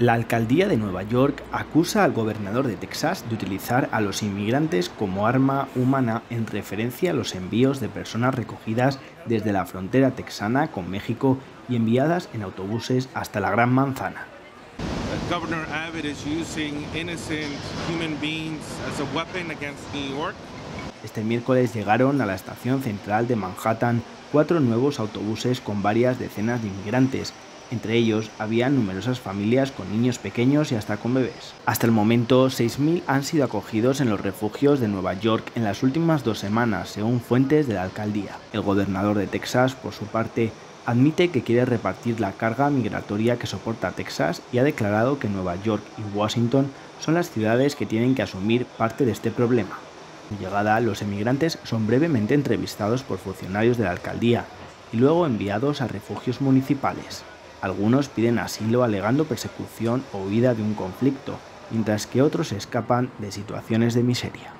La alcaldía de Nueva York acusa al gobernador de Texas de utilizar a los inmigrantes como arma humana en referencia a los envíos de personas recogidas desde la frontera texana con México y enviadas en autobuses hasta la Gran Manzana. Este miércoles llegaron a la estación central de Manhattan cuatro nuevos autobuses con varias decenas de inmigrantes entre ellos, había numerosas familias con niños pequeños y hasta con bebés. Hasta el momento, 6.000 han sido acogidos en los refugios de Nueva York en las últimas dos semanas, según fuentes de la alcaldía. El gobernador de Texas, por su parte, admite que quiere repartir la carga migratoria que soporta Texas y ha declarado que Nueva York y Washington son las ciudades que tienen que asumir parte de este problema. En llegada, los emigrantes son brevemente entrevistados por funcionarios de la alcaldía y luego enviados a refugios municipales. Algunos piden asilo alegando persecución o huida de un conflicto, mientras que otros escapan de situaciones de miseria.